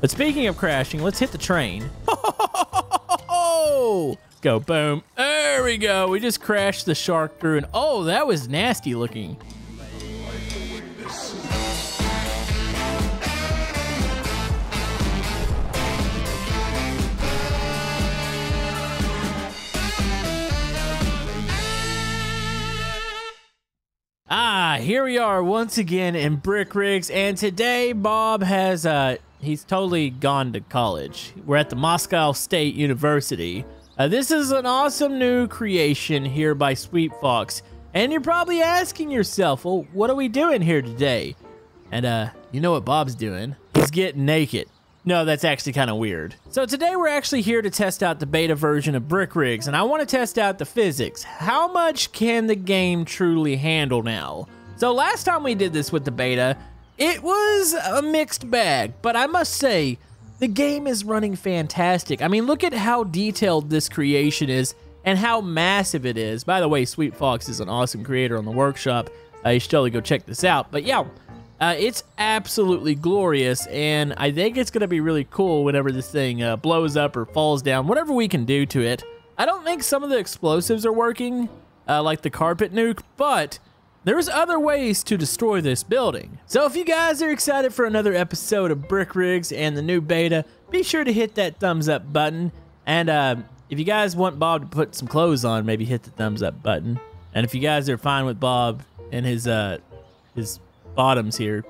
But speaking of crashing, let's hit the train. Go boom. There we go. We just crashed the shark through, and oh, that was nasty looking. Ah, here we are once again in Brick Rigs, and today Bob has uh he's totally gone to college. We're at the Moscow State University. Uh, this is an awesome new creation here by Sweet Fox, and you're probably asking yourself, well, what are we doing here today? And uh, you know what Bob's doing? He's getting naked. No, that's actually kind of weird. So today we're actually here to test out the beta version of Brick Rigs, and I want to test out the physics. How much can the game truly handle now? So last time we did this with the beta, it was a mixed bag, but I must say, the game is running fantastic. I mean, look at how detailed this creation is and how massive it is. By the way, Sweet Fox is an awesome creator on the workshop. Uh, you should totally go check this out. But yeah, uh, it's absolutely glorious, and I think it's going to be really cool whenever this thing uh, blows up or falls down, whatever we can do to it. I don't think some of the explosives are working, uh, like the carpet nuke, but there's other ways to destroy this building. So if you guys are excited for another episode of Brick Rigs and the new beta, be sure to hit that thumbs up button. And uh, if you guys want Bob to put some clothes on, maybe hit the thumbs up button. And if you guys are fine with Bob and his uh, his bottoms here,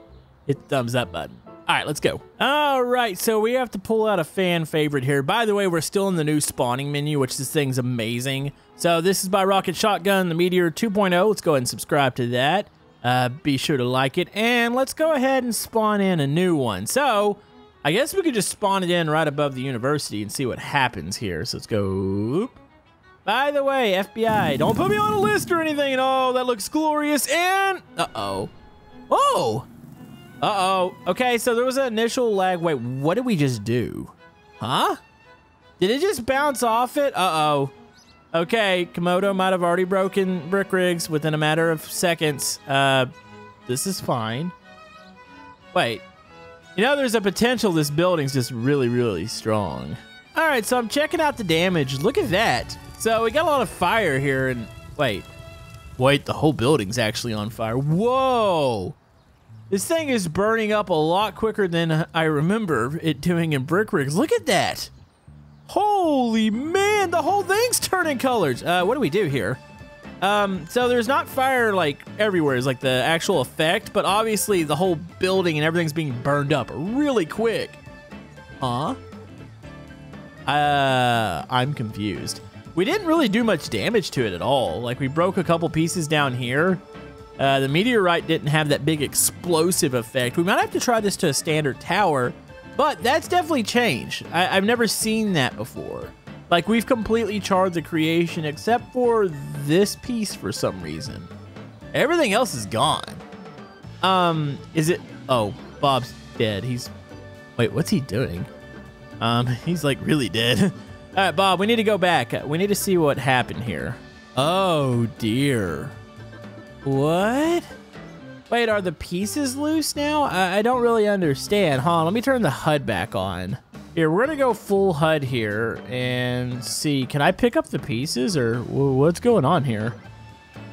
hit the thumbs up button. All right, let's go. All right, so we have to pull out a fan favorite here. By the way, we're still in the new spawning menu, which this thing's amazing. So this is by Rocket Shotgun, the Meteor 2.0. Let's go ahead and subscribe to that. Uh, be sure to like it. And let's go ahead and spawn in a new one. So I guess we could just spawn it in right above the university and see what happens here. So let's go. By the way, FBI, don't put me on a list or anything. Oh, that looks glorious. And uh-oh. Oh! Uh-oh. Okay, so there was an initial lag. Wait, what did we just do? Huh? Did it just bounce off it? Uh-oh. Okay, Camodo might have already broken brick rigs within a matter of seconds. Uh, this is fine. Wait. You know, there's a potential this building's just really, really strong. All right, so I'm checking out the damage. Look at that. So we got a lot of fire here and wait. Wait, the whole building's actually on fire. Whoa. This thing is burning up a lot quicker than I remember it doing in Brick Rigs. Look at that. Holy man, the whole thing's turning colors. Uh, what do we do here? Um, so there's not fire like everywhere is like the actual effect, but obviously the whole building and everything's being burned up really quick. Huh? Uh, I'm confused. We didn't really do much damage to it at all. Like we broke a couple pieces down here, uh, the meteorite didn't have that big explosive effect. We might have to try this to a standard tower, but that's definitely changed. I have never seen that before. Like, we've completely charred the creation except for this piece for some reason. Everything else is gone. Um, is it... Oh, Bob's dead. He's... Wait, what's he doing? Um, he's, like, really dead. All right, Bob, we need to go back. We need to see what happened here. Oh, dear. What? Wait, are the pieces loose now? I, I don't really understand. Huh, let me turn the HUD back on. Here, we're gonna go full HUD here and see. Can I pick up the pieces or what's going on here?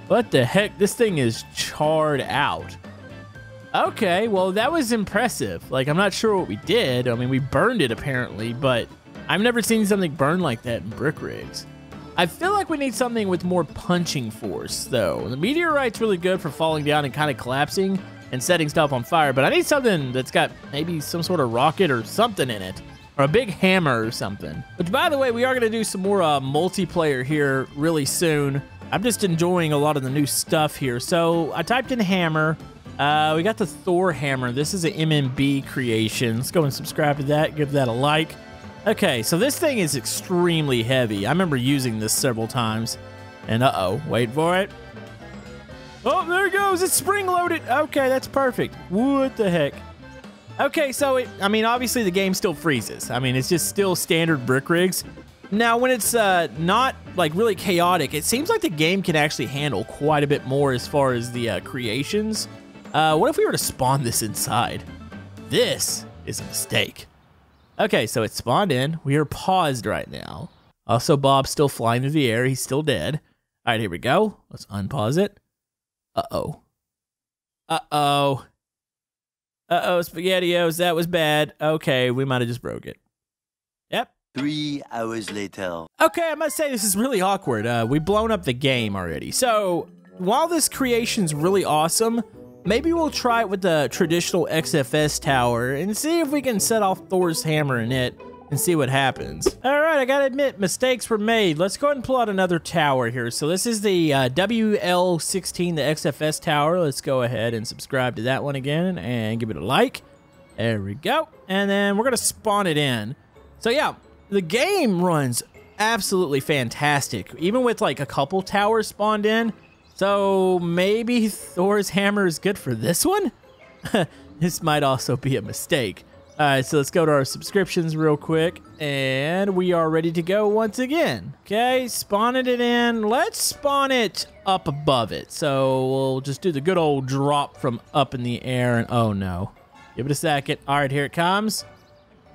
What the heck? This thing is charred out. Okay, well, that was impressive. Like, I'm not sure what we did. I mean, we burned it apparently, but I've never seen something burn like that in brick rigs. I feel like we need something with more punching force, though. The meteorite's really good for falling down and kind of collapsing and setting stuff on fire, but I need something that's got maybe some sort of rocket or something in it. Or a big hammer or something. Which, by the way, we are going to do some more uh, multiplayer here really soon. I'm just enjoying a lot of the new stuff here. So I typed in hammer. Uh, we got the Thor hammer. This is an MMB creation. Let's go and subscribe to that. Give that a like. Okay, so this thing is extremely heavy. I remember using this several times. And uh-oh, wait for it. Oh, there it goes. It's spring-loaded. Okay, that's perfect. What the heck? Okay, so it, I mean, obviously the game still freezes. I mean, it's just still standard brick rigs. Now, when it's uh, not like really chaotic, it seems like the game can actually handle quite a bit more as far as the uh, creations. Uh, what if we were to spawn this inside? This is a mistake. Okay, so it spawned in. We are paused right now. Also, Bob's still flying through the air. He's still dead. All right, here we go. Let's unpause it. Uh-oh. Uh-oh. Uh-oh, SpaghettiOs, that was bad. Okay, we might have just broke it. Yep. Three hours later. Okay, I must say this is really awkward. Uh, we've blown up the game already. So, while this creation's really awesome, maybe we'll try it with the traditional XFS tower and see if we can set off Thor's hammer in it and see what happens. All right, I gotta admit, mistakes were made. Let's go ahead and pull out another tower here. So this is the uh, WL16, the XFS tower. Let's go ahead and subscribe to that one again and give it a like. There we go. And then we're gonna spawn it in. So yeah, the game runs absolutely fantastic, even with like a couple towers spawned in. So maybe Thor's hammer is good for this one? this might also be a mistake. All right, so let's go to our subscriptions real quick. And we are ready to go once again. Okay, spawning it in. Let's spawn it up above it. So we'll just do the good old drop from up in the air. And oh no. Give it a second. All right, here it comes.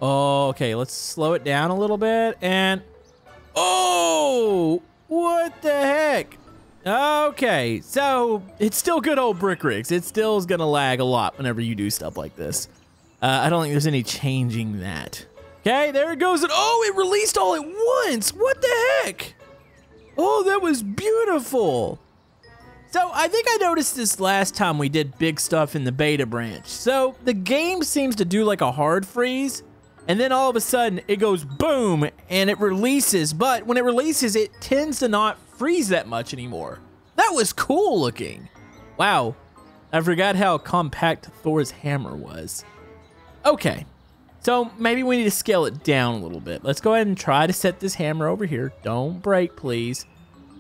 Oh, okay, let's slow it down a little bit. And oh, what the heck? Okay, so it's still good old Brick Rigs. It still is going to lag a lot whenever you do stuff like this. Uh, I don't think there's any changing that. Okay, there it goes. And oh, it released all at once. What the heck? Oh, that was beautiful. So I think I noticed this last time we did big stuff in the beta branch. So the game seems to do like a hard freeze. And then all of a sudden it goes boom and it releases. But when it releases, it tends to not freeze that much anymore. That was cool looking. Wow. I forgot how compact Thor's hammer was. Okay, so maybe we need to scale it down a little bit. Let's go ahead and try to set this hammer over here. Don't break, please.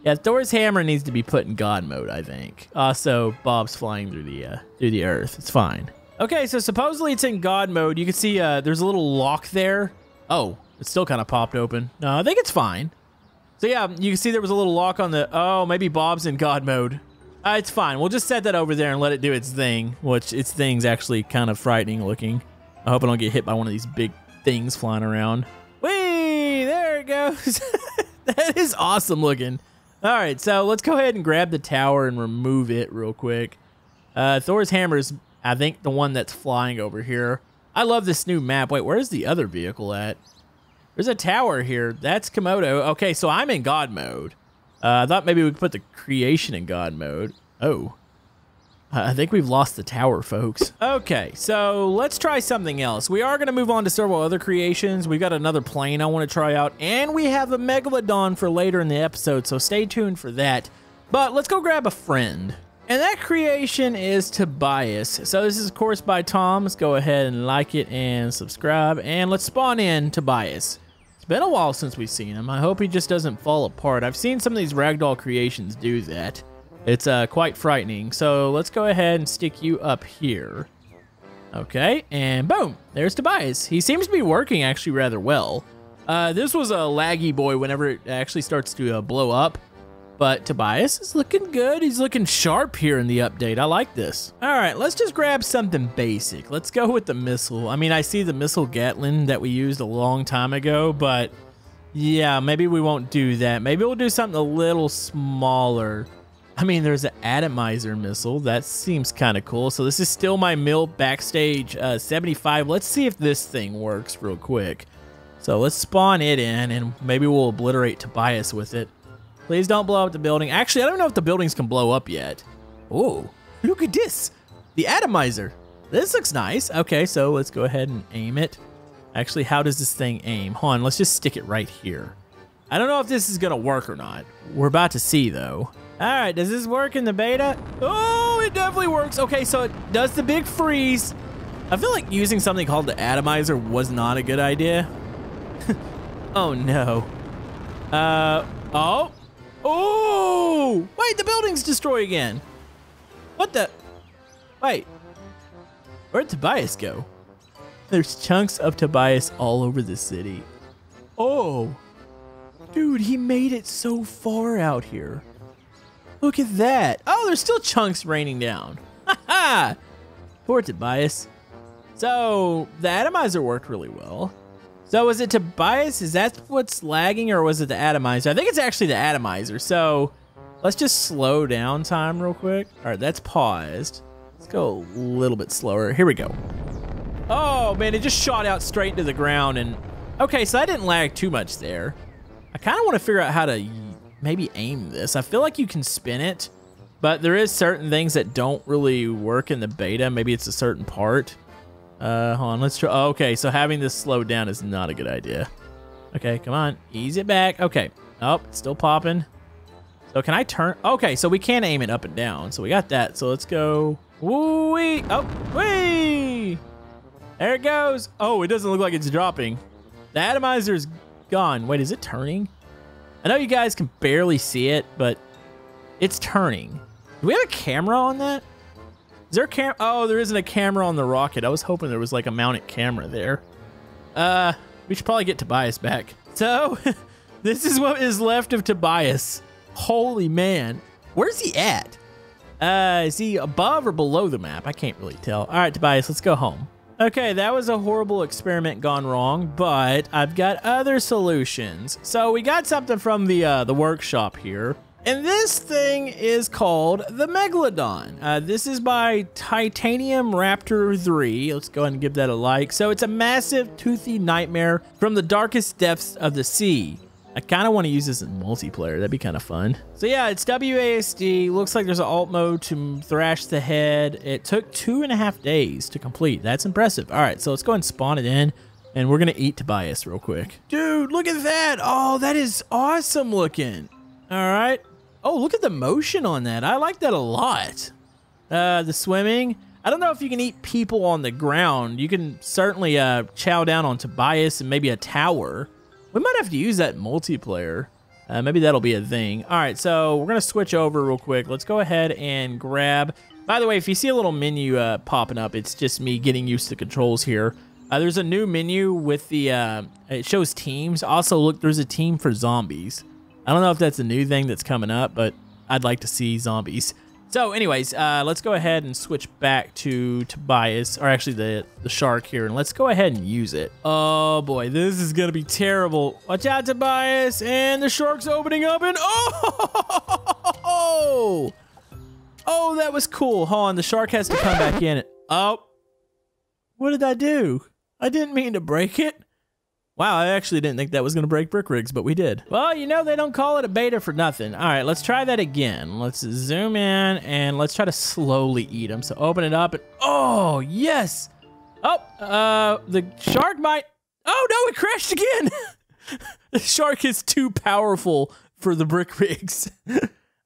Yeah, Thor's hammer needs to be put in God mode, I think. Also, Bob's flying through the uh, through the earth. It's fine. Okay, so supposedly it's in God mode. You can see uh, there's a little lock there. Oh, it's still kind of popped open. No, I think it's fine. So yeah, you can see there was a little lock on the. Oh, maybe Bob's in God mode. Uh, it's fine. We'll just set that over there and let it do its thing, which its thing's actually kind of frightening looking. I hope I don't get hit by one of these big things flying around. Whee! There it goes. that is awesome looking. All right, so let's go ahead and grab the tower and remove it real quick. Uh, Thor's hammer is, I think, the one that's flying over here. I love this new map. Wait, where's the other vehicle at? There's a tower here. That's Camodo. Okay, so I'm in God mode. Uh, I thought maybe we could put the creation in God mode. Oh. I think we've lost the tower, folks. Okay, so let's try something else. We are going to move on to several other creations. We've got another plane I want to try out, and we have a Megalodon for later in the episode, so stay tuned for that. But let's go grab a friend. And that creation is Tobias. So this is, of course, by Tom. Let's go ahead and like it and subscribe. And let's spawn in Tobias. It's been a while since we've seen him. I hope he just doesn't fall apart. I've seen some of these ragdoll creations do that. It's uh, quite frightening. So let's go ahead and stick you up here. Okay, and boom, there's Tobias. He seems to be working actually rather well. Uh, this was a laggy boy whenever it actually starts to uh, blow up. But Tobias is looking good. He's looking sharp here in the update. I like this. All right, let's just grab something basic. Let's go with the missile. I mean, I see the missile Gatling that we used a long time ago, but yeah, maybe we won't do that. Maybe we'll do something a little smaller. I mean, there's an atomizer missile. That seems kind of cool. So this is still my mill backstage uh, 75. Let's see if this thing works real quick. So let's spawn it in and maybe we'll obliterate Tobias with it. Please don't blow up the building. Actually, I don't know if the buildings can blow up yet. Oh, look at this. The atomizer. This looks nice. Okay, so let's go ahead and aim it. Actually, how does this thing aim? Hold on, let's just stick it right here. I don't know if this is to work or not. We're about to see, though. All right, does this work in the beta? Oh, it definitely works. Okay, so it does the big freeze. I feel like using something called the atomizer was not a good idea. oh, no. Uh, oh. Oh! Wait, the building's destroyed again. What the? Wait. Where'd Tobias go? There's chunks of Tobias all over the city. Oh. Dude, he made it so far out here. Look at that. Oh, there's still chunks raining down. Ha ha! Poor Tobias. So, the atomizer worked really well. So was it Tobias? Is that what's lagging or was it the atomizer? I think it's actually the atomizer. So let's just slow down time real quick. All right, that's paused. Let's go a little bit slower. Here we go. Oh man, it just shot out straight into the ground and okay, so I didn't lag too much there. I kind of want to figure out how to maybe aim this. I feel like you can spin it, but there is certain things that don't really work in the beta. Maybe it's a certain part. Uh, hold on, let's try. Oh, okay, so having this slowed down is not a good idea. Okay, come on, ease it back. Okay, oh, it's still popping. So can I turn? Okay, so we can aim it up and down. So we got that. So let's go. Woo-wee. Oh, wee. There it goes. Oh, it doesn't look like it's dropping. The atomizer is gone. Wait, is it turning? I know you guys can barely see it, but it's turning. Do we have a camera on that? Is there a cam? Oh, there isn't a camera on the rocket. I was hoping there was like a mounted camera there. Uh, we should probably get Tobias back. So, this is what is left of Tobias. Holy man. Where's he at? Uh, is he above or below the map? I can't really tell. All right, Tobias, let's go home. Okay, that was a horrible experiment gone wrong, but I've got other solutions. So we got something from the uh, the workshop here. And this thing is called the Megalodon. Uh, this is by Titanium Raptor 3. Let's go ahead and give that a like. So it's a massive toothy nightmare from the darkest depths of the sea. I kind of want to use this in multiplayer. That'd be kind of fun. So yeah, it's WASD. Looks like there's an alt mode to thrash the head. It took two and a half days to complete. That's impressive. All right, so let's go and spawn it in. And we're going to eat Tobias real quick. Dude, look at that. Oh, that is awesome looking. All right. Oh, look at the motion on that. I like that a lot. Uh, the swimming. I don't know if you can eat people on the ground. You can certainly uh, chow down on Tobias and maybe a tower. We might have to use that multiplayer. Uh, maybe that'll be a thing. All right, so we're going to switch over real quick. Let's go ahead and grab... By the way, if you see a little menu uh, popping up, it's just me getting used to controls here. Uh, there's a new menu with the... Uh, it shows teams. Also, look, there's a team for zombies. I don't know if that's a new thing that's coming up, but I'd like to see zombies. So anyways, uh, let's go ahead and switch back to Tobias, or actually the, the shark here, and let's go ahead and use it. Oh boy, this is gonna be terrible. Watch out, Tobias, and the shark's opening up, and oh! Oh, that was cool. Hold on, the shark has to come back in. Oh, what did I do? I didn't mean to break it. Wow, I actually didn't think that was going to break brick rigs, but we did. Well, you know, they don't call it a beta for nothing. All right, let's try that again. Let's zoom in and let's try to slowly eat them. So open it up and, oh, yes. Oh, uh, the shark might, oh no, it crashed again. the shark is too powerful for the brick rigs.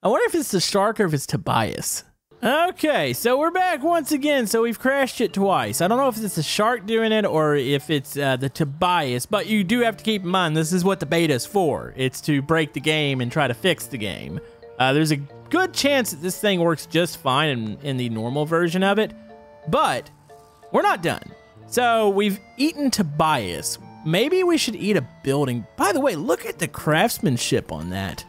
I wonder if it's the shark or if it's Tobias. Okay, so we're back once again. So we've crashed it twice. I don't know if it's the shark doing it or if it's uh, the Tobias, but you do have to keep in mind this is what the beta is for. It's to break the game and try to fix the game. Uh, there's a good chance that this thing works just fine in, in the normal version of it, but we're not done. So we've eaten Tobias. Maybe we should eat a building. By the way, look at the craftsmanship on that.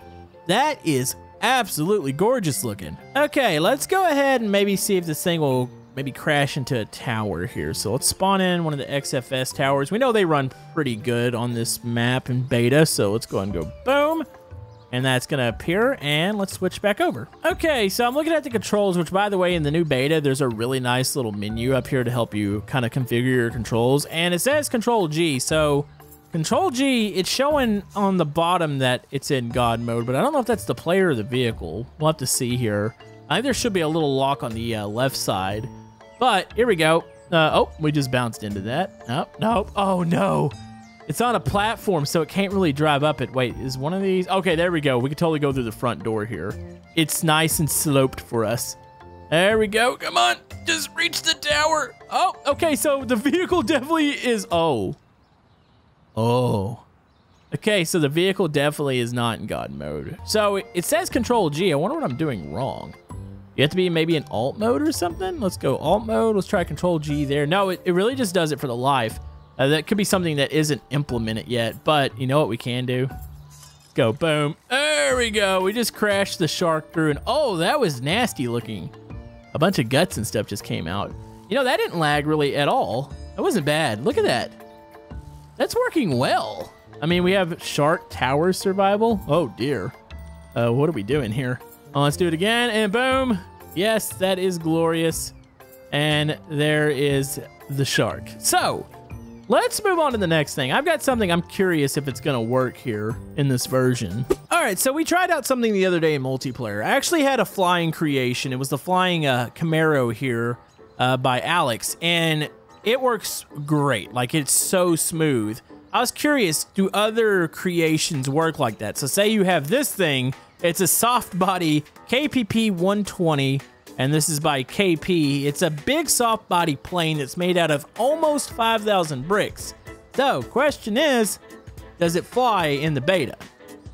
That is absolutely gorgeous looking. Okay, let's go ahead and maybe see if this thing will maybe crash into a tower here. So let's spawn in one of the XFS towers. We know they run pretty good on this map in beta, so let's go and go boom. And that's going to appear, and let's switch back over. Okay, so I'm looking at the controls, which, by the way, in the new beta, there's a really nice little menu up here to help you kind of configure your controls. And it says Control G, so Control G, it's showing on the bottom that it's in God mode, but I don't know if that's the player or the vehicle. We'll have to see here. I think there should be a little lock on the uh, left side. But here we go. Uh, oh, we just bounced into that. Nope, nope. Oh, no. It's on a platform, so it can't really drive up it. Wait, is one of these? Okay, there we go. We can totally go through the front door here. It's nice and sloped for us. There we go. Come on. Just reach the tower. Oh, okay. So the vehicle definitely is. Oh. Oh. Okay, so the vehicle definitely is not in God mode. So it says Control G. I wonder what I'm doing wrong. You have to be maybe in alt mode or something? Let's go alt mode. Let's try Control G there. No, it, it really just does it for the life. Uh, that could be something that isn't implemented yet, but you know what we can do? Go, boom. There we go. We just crashed the shark through and oh, that was nasty looking. A bunch of guts and stuff just came out. You know, that didn't lag really at all. That wasn't bad. Look at that. That's working well. I mean, we have Shark Tower Survival. Oh dear. Uh, what are we doing here? Oh, let's do it again, and boom. Yes, that is glorious. And there is the shark. So, let's move on to the next thing. I've got something I'm curious if it's gonna work here in this version. All right, so we tried out something the other day in multiplayer. I actually had a flying creation. It was the flying uh, Camaro here uh, by Alex, and it works great. Like, it's so smooth. I was curious, do other creations work like that? So say you have this thing, it's a soft body KPP 120, and this is by KP. It's a big soft body plane that's made out of almost 5,000 bricks. So, question is, does it fly in the beta?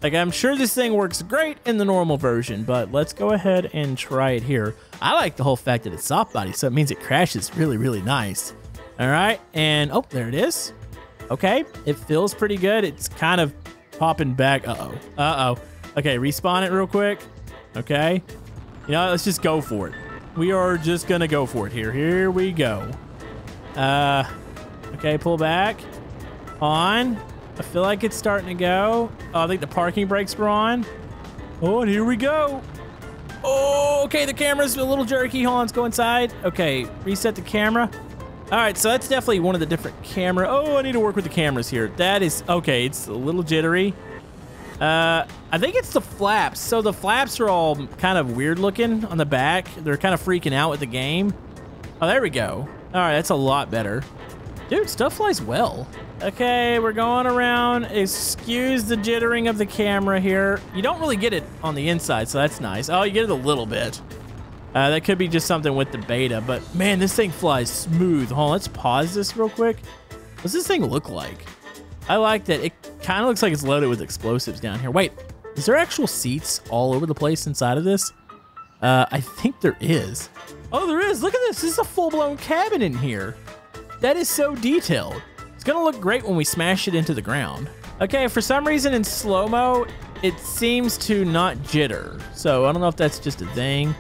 Like, I'm sure this thing works great in the normal version, but let's go ahead and try it here. I like the whole fact that it's soft body, so it means it crashes really, really nice. All right, and oh, there it is. Okay, it feels pretty good. It's kind of popping back. Uh-oh. Uh-oh. Okay, respawn it real quick. Okay. You know, let's just go for it. We are just gonna go for it here. Here we go. Uh, okay, pull back. On. I feel like it's starting to go. Oh, I think the parking brakes were on. Oh, and here we go. Oh, okay, the camera's a little jerky. Hold on, let's go inside. Okay, reset the camera. All right, so that's definitely one of the different camera. Oh, I need to work with the cameras here. That is, okay, it's a little jittery. Uh, I think it's the flaps. So the flaps are all kind of weird looking on the back. They're kind of freaking out with the game. Oh, there we go. All right, that's a lot better. Dude, stuff flies well. Okay, we're going around. Excuse the jittering of the camera here. You don't really get it on the inside, so that's nice. Oh, you get it a little bit. Uh, that could be just something with the beta, but man, this thing flies smooth. Hold on, let's pause this real quick. What's this thing look like? I like that. It kind of looks like it's loaded with explosives down here. Wait, is there actual seats all over the place inside of this? Uh, I think there is. Oh, there is. Look at this. This is a full-blown cabin in here. That is so detailed. It's going to look great when we smash it into the ground. Okay, for some reason in slow-mo, it seems to not jitter. So I don't know if that's just a thing.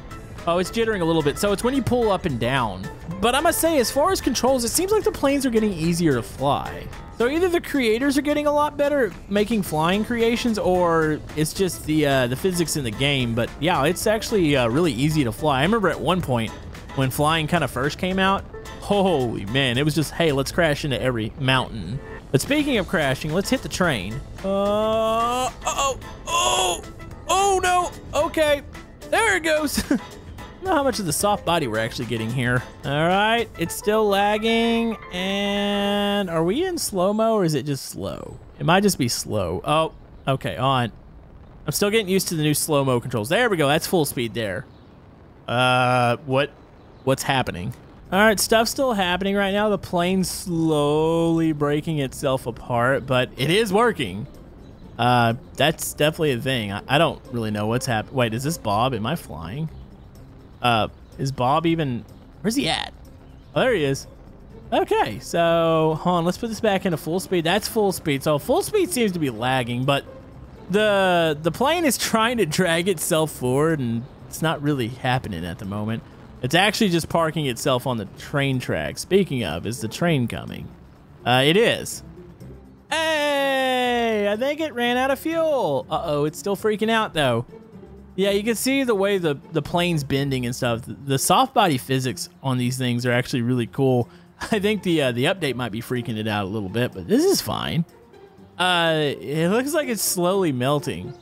Oh, it's jittering a little bit. So it's when you pull up and down. But I must say, as far as controls, it seems like the planes are getting easier to fly. So either the creators are getting a lot better making flying creations, or it's just the uh, the physics in the game. But yeah, it's actually uh, really easy to fly. I remember at one point when flying kind of first came out, holy man, it was just, hey, let's crash into every mountain. But speaking of crashing, let's hit the train. Uh, uh-oh, oh, oh no, okay, there it goes. know how much of the soft body we're actually getting here. All right, it's still lagging. And are we in slow-mo or is it just slow? It might just be slow. Oh, okay, on. I'm still getting used to the new slow-mo controls. There we go, that's full speed there. Uh, what? What's happening? All right, stuff's still happening right now. The plane's slowly breaking itself apart, but it is working. Uh, that's definitely a thing. I, I don't really know what's happening. Wait, is this Bob? Am I flying? Uh, is Bob even... Where's he at? Oh, there he is. Okay, so hold on. Let's put this back into full speed. That's full speed. So full speed seems to be lagging, but the the plane is trying to drag itself forward, and it's not really happening at the moment. It's actually just parking itself on the train track. Speaking of, is the train coming? Uh, it is. Hey, I think it ran out of fuel. Uh-oh, it's still freaking out, though. Yeah, you can see the way the, the plane's bending and stuff. The soft body physics on these things are actually really cool. I think the uh, the update might be freaking it out a little bit, but this is fine. Uh, it looks like it's slowly melting.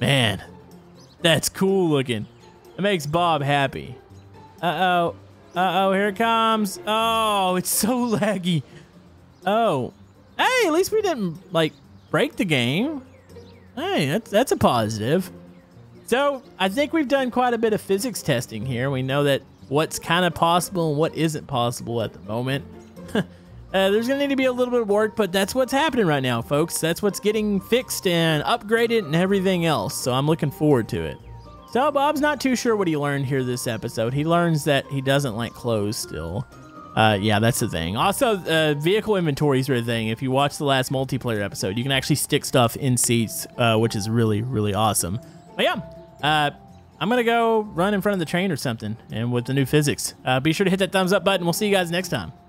Man, that's cool looking. It makes Bob happy. Uh-oh. Uh-oh, here it comes. Oh, it's so laggy. Oh. Hey, at least we didn't, like, break the game. Hey, that's, that's a positive. So I think we've done quite a bit of physics testing here. We know that what's kind of possible and what isn't possible at the moment. uh, there's going to need to be a little bit of work, but that's what's happening right now, folks. That's what's getting fixed and upgraded and everything else. So I'm looking forward to it. So Bob's not too sure what he learned here this episode. He learns that he doesn't like clothes still. Uh, yeah, that's the thing. Also, uh, vehicle inventories are a thing. If you watch the last multiplayer episode, you can actually stick stuff in seats, uh, which is really, really awesome. But yeah, uh, I'm going to go run in front of the train or something and with the new physics. Uh, be sure to hit that thumbs up button. We'll see you guys next time.